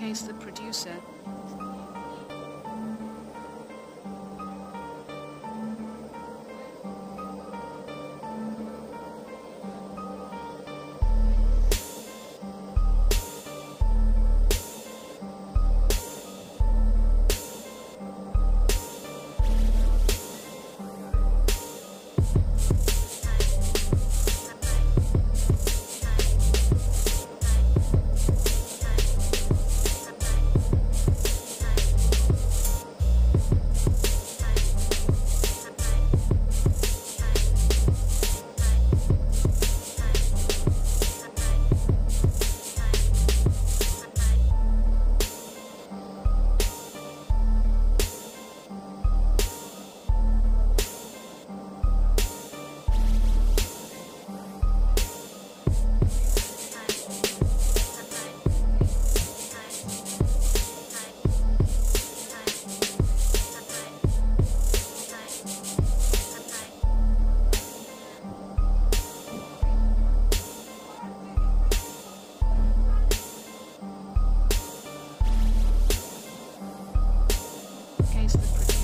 Case the producer. Case the.